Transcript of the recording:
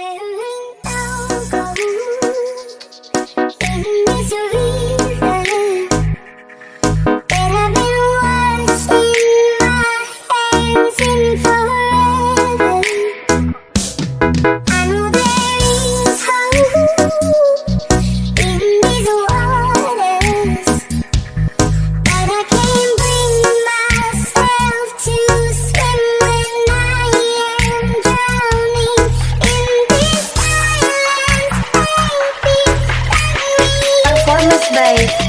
Firman Remixer